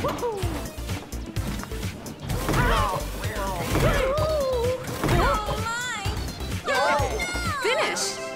Oh Finish! Oh,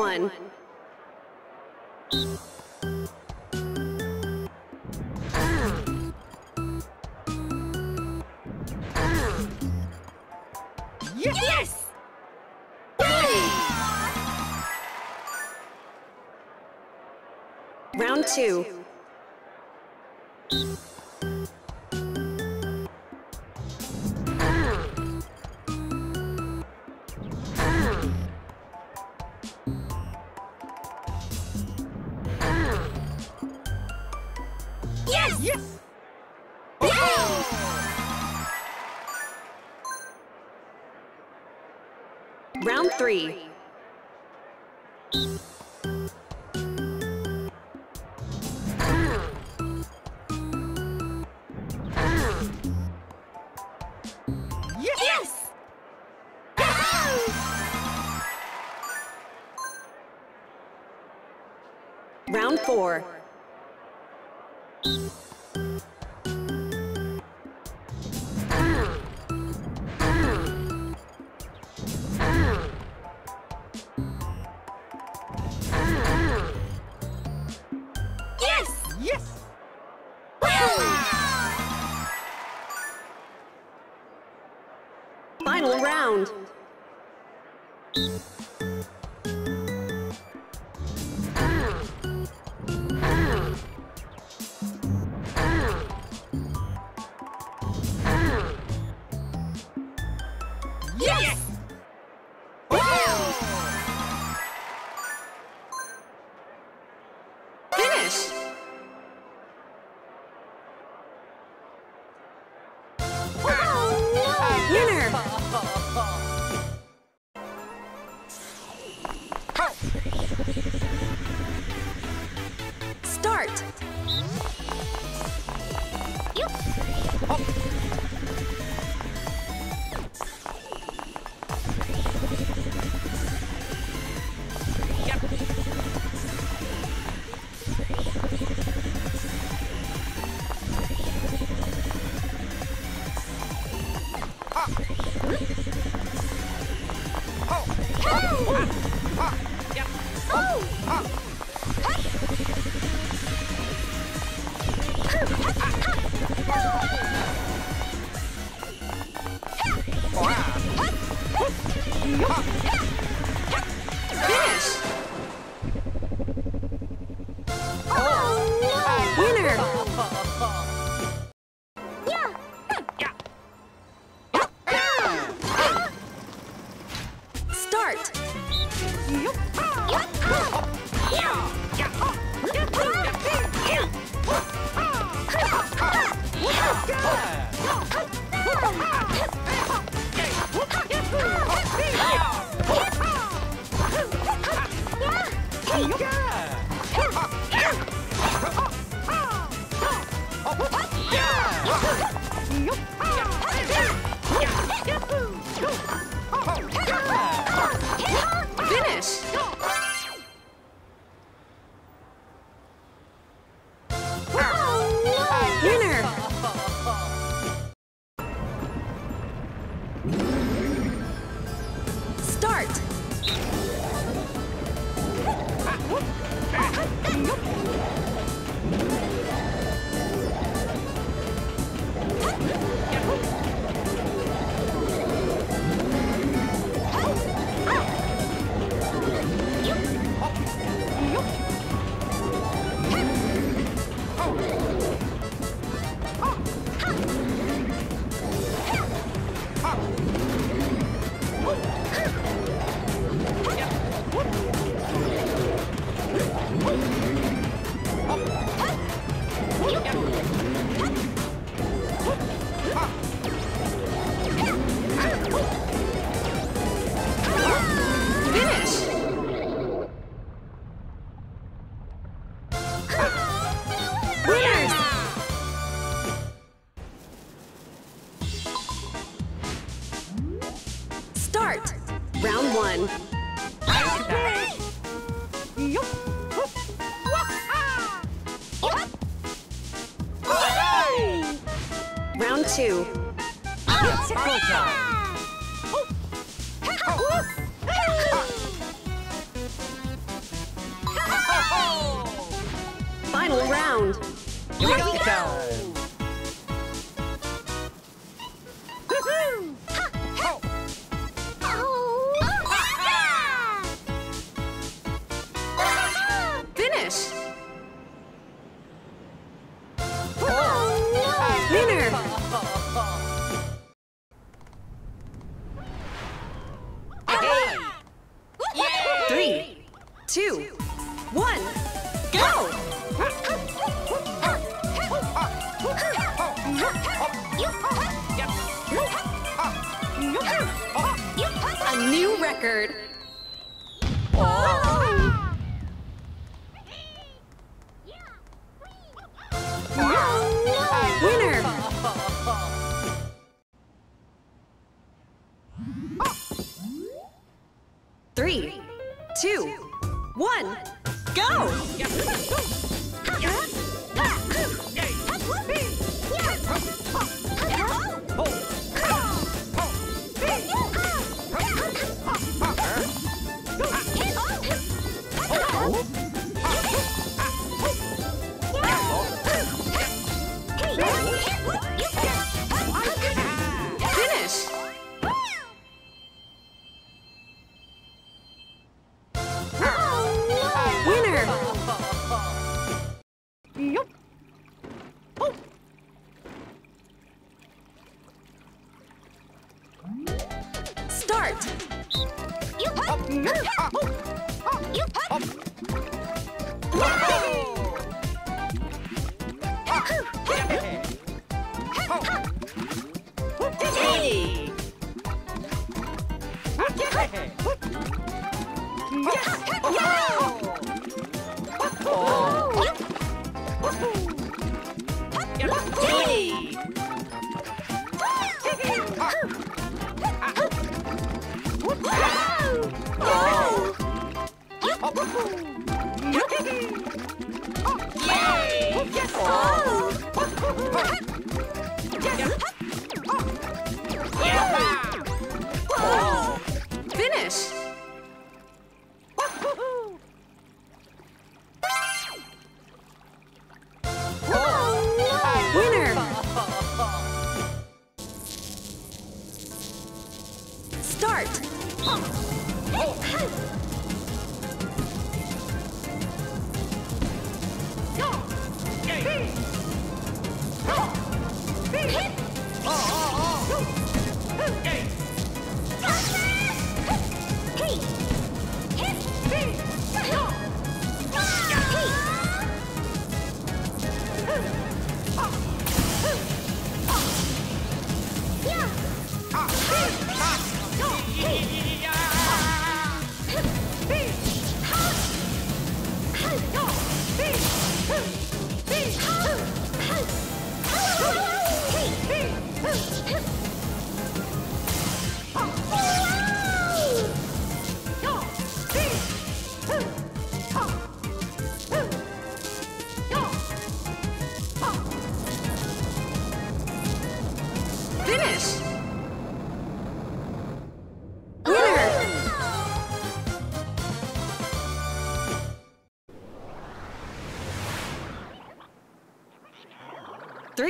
one. Yes! Round two. Three. Yes! Round four.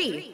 Three,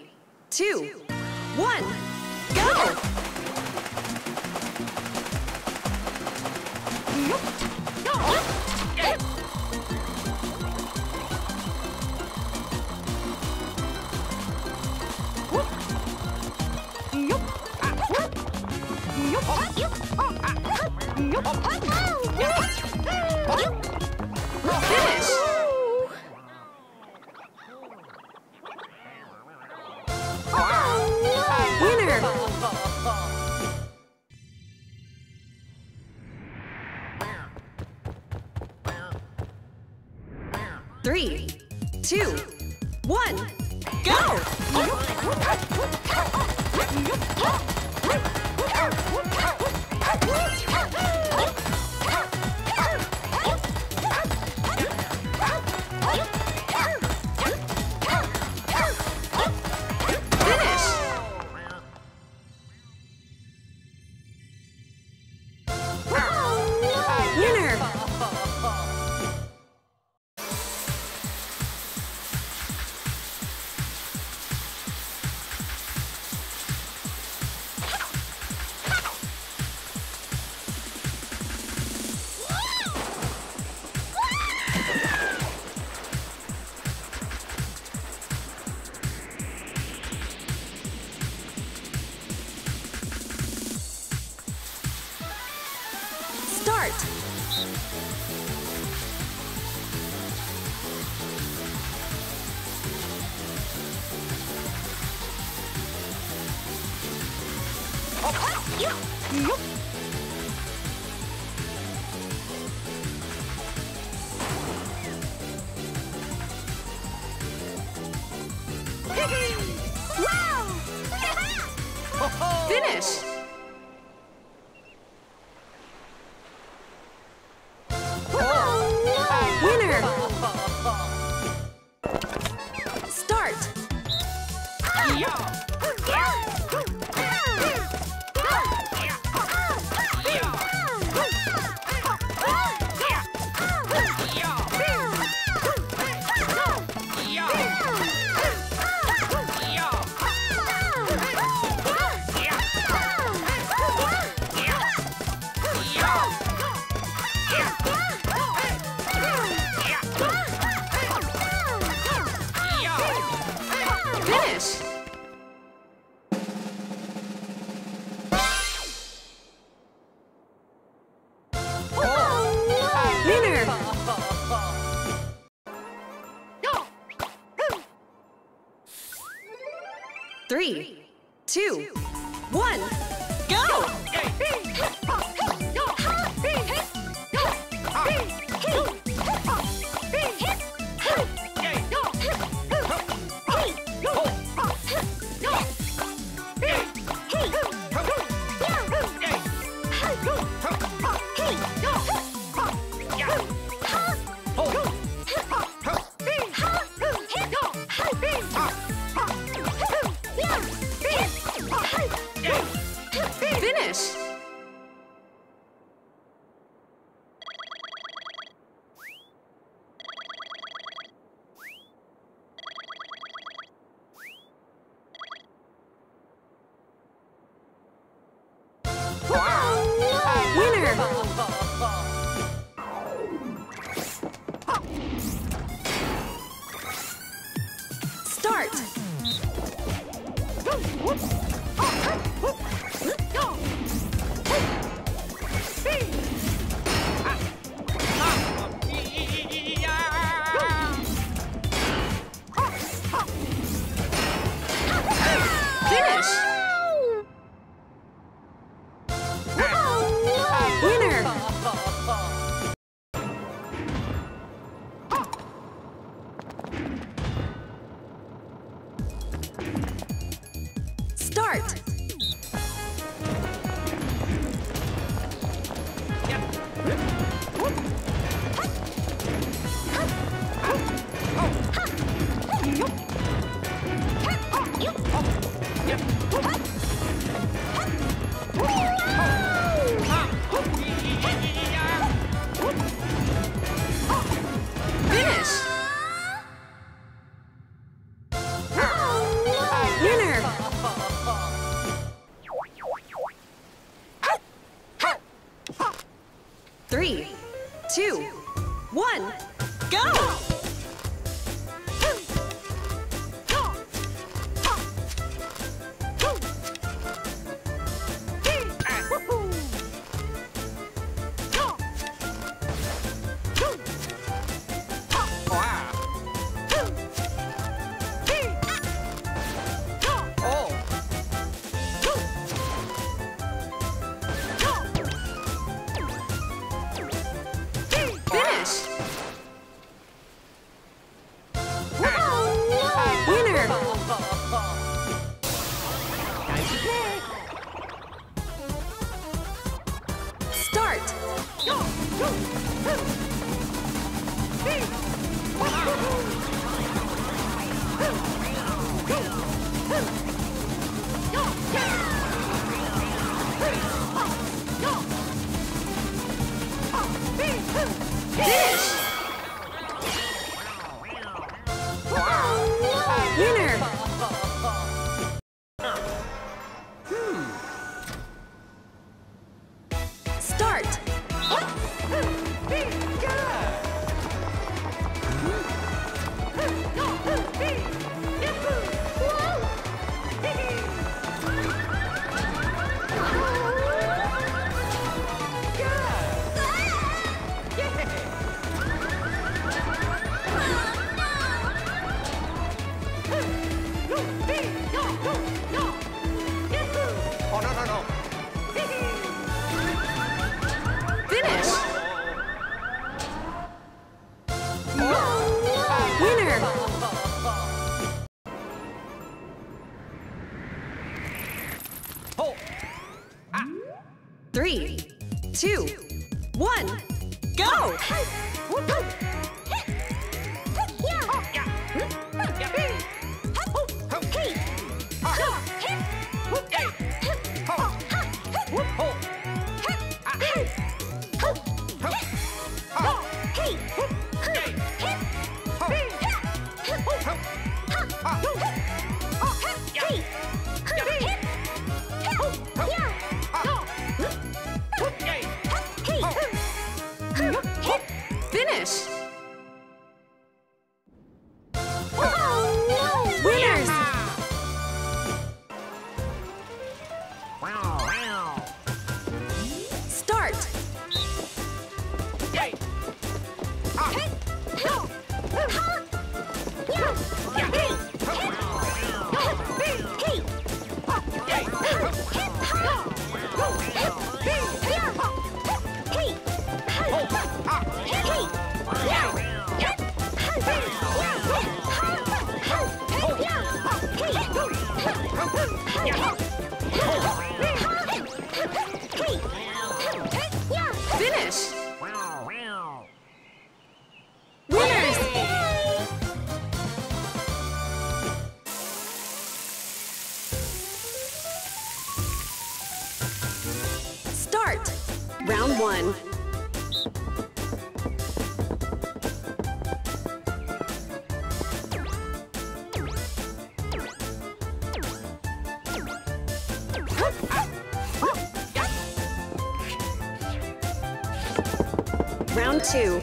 Round two.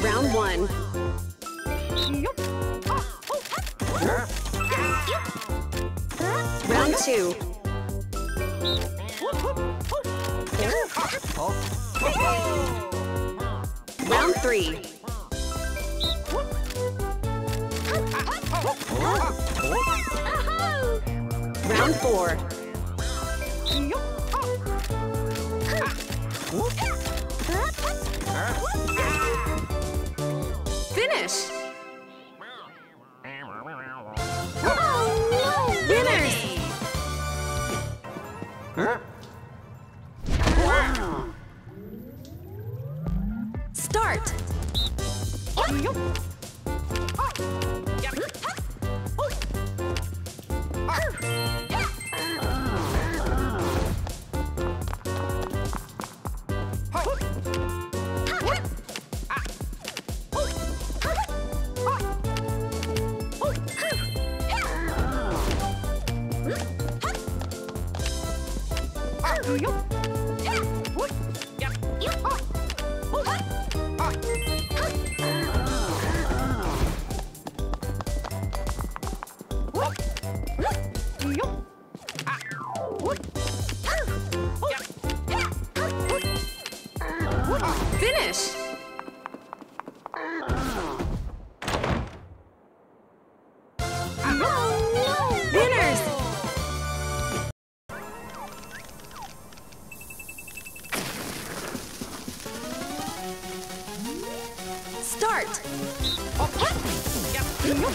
Round one. Round two. Round three. Round four. よ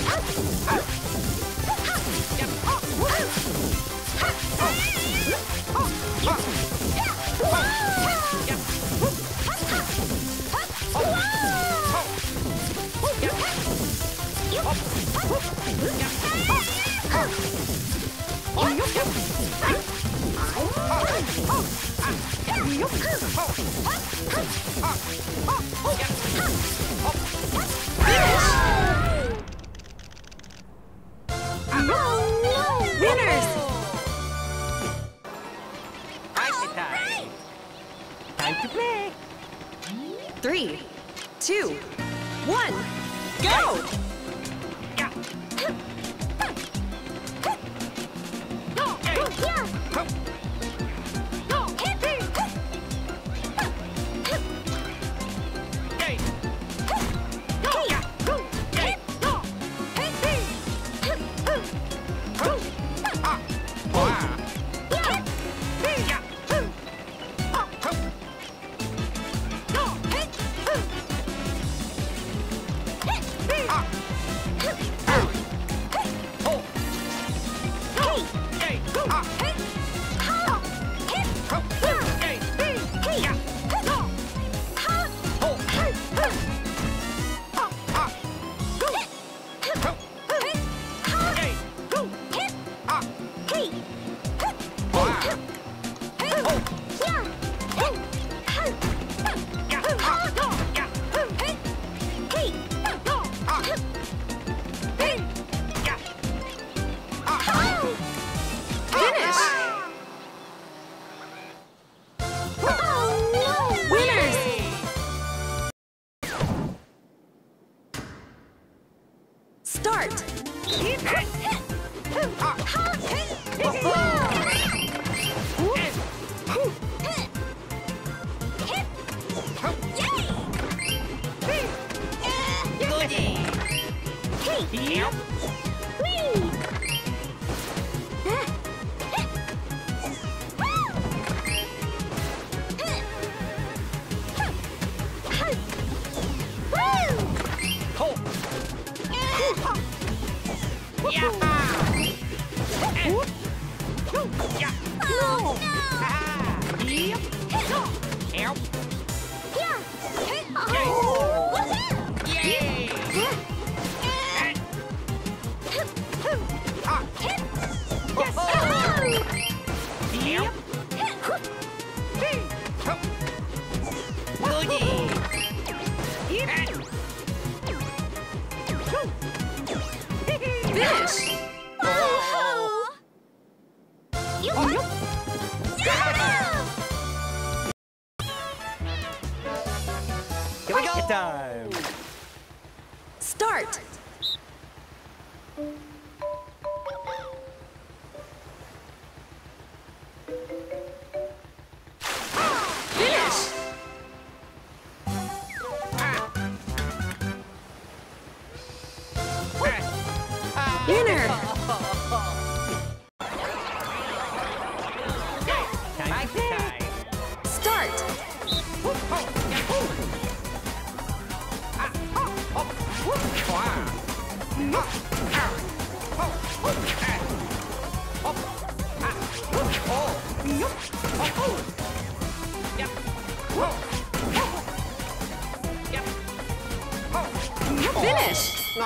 し Winners! Ice time. Time to play. Three, two, one, go! Start! Yep. Finished!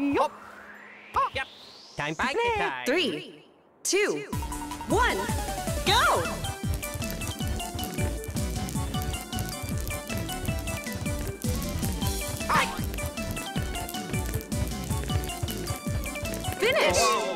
Yup. Yep. Time back Play. time. Three, two, one, go! Finish! Whoa.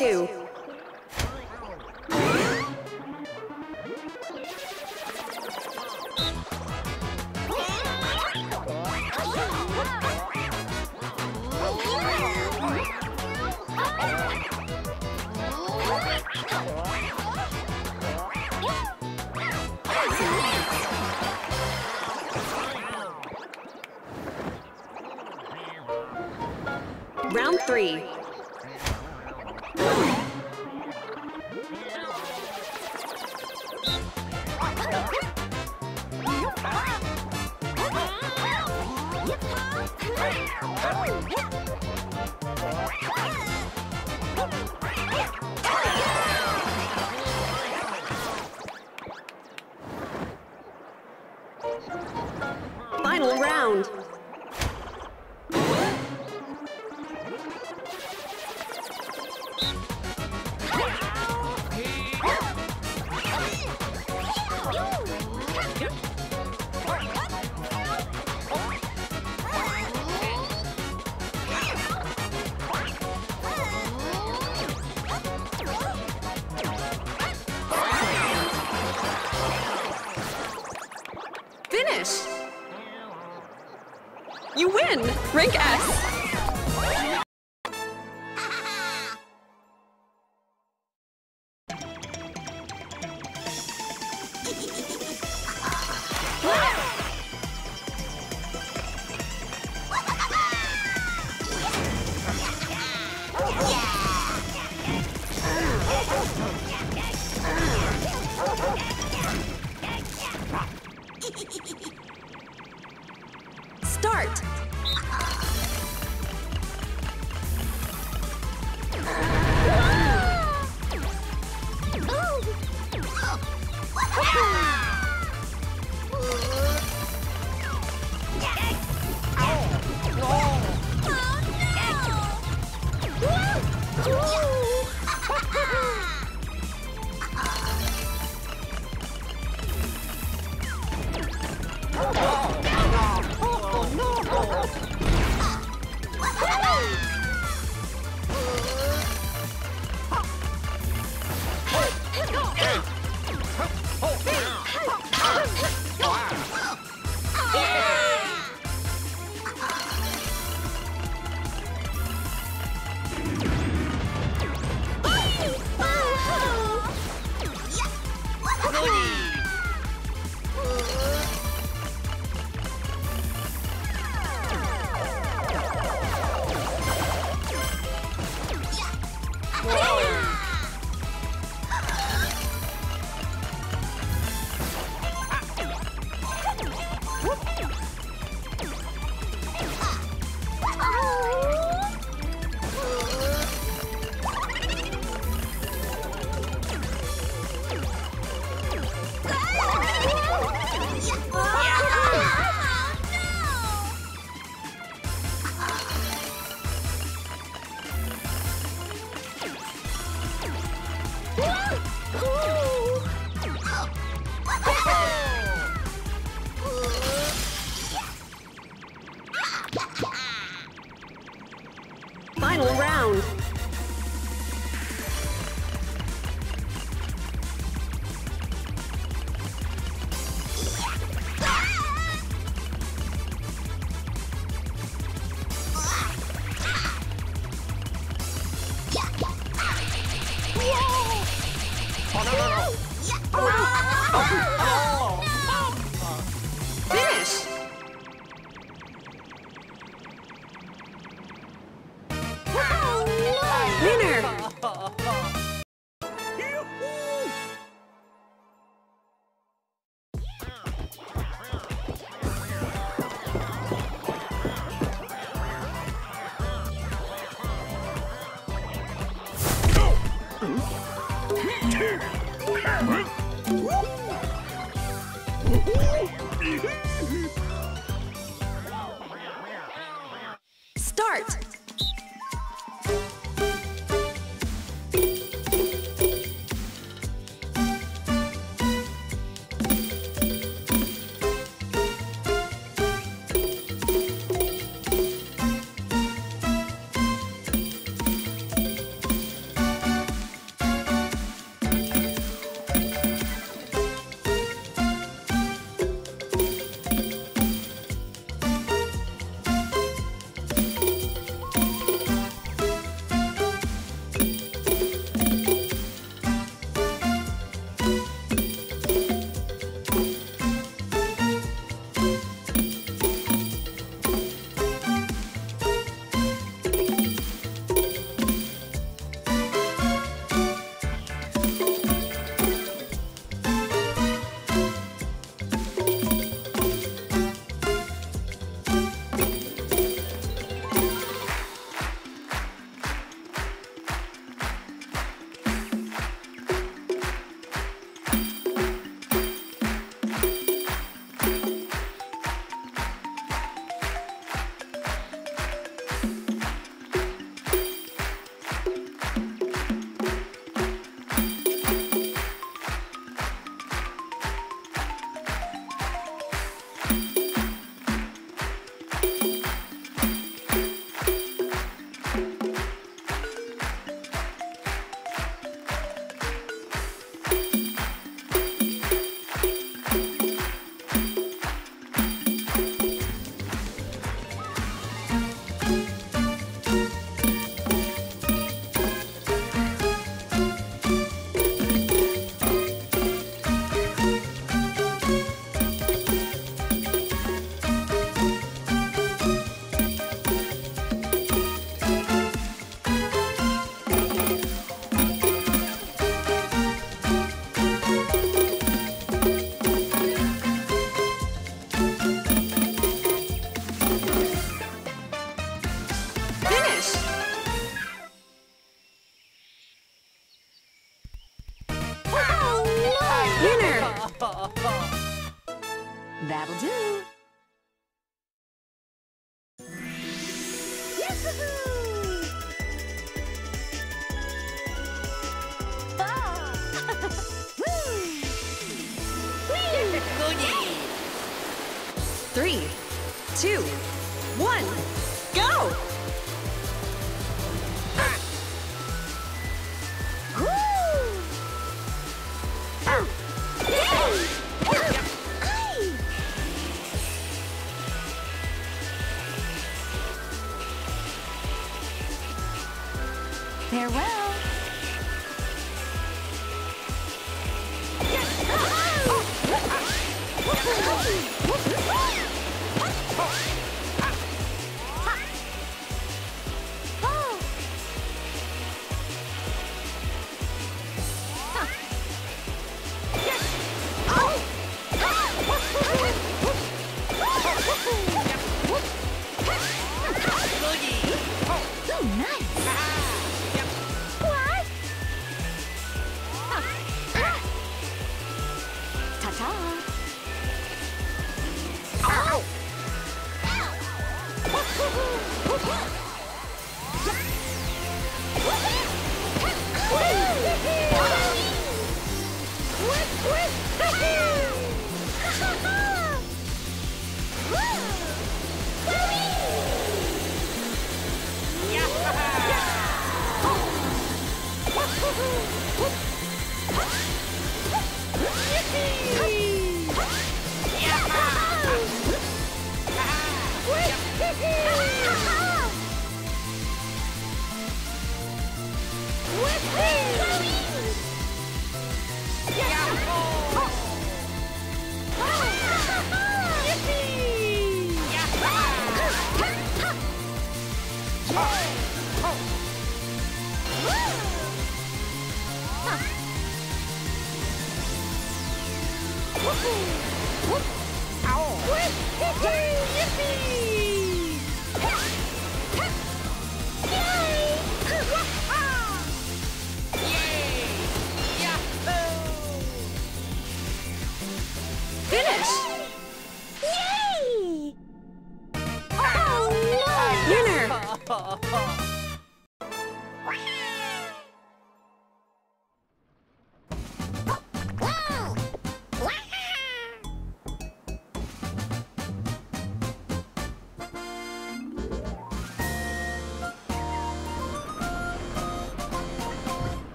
Two.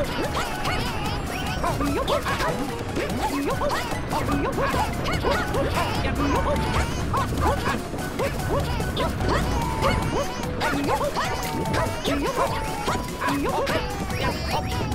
Oh, よっ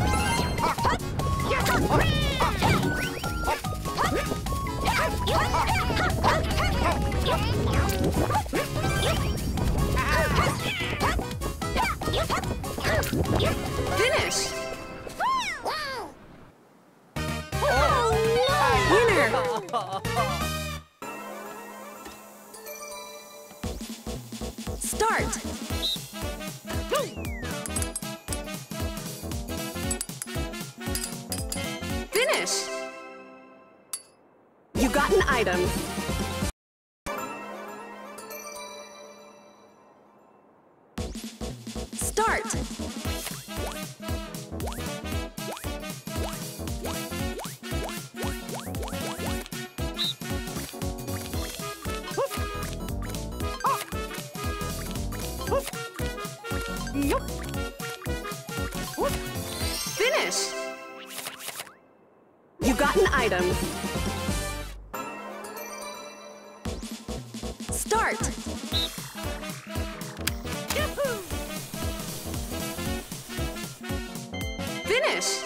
Finish.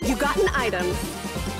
You got an item.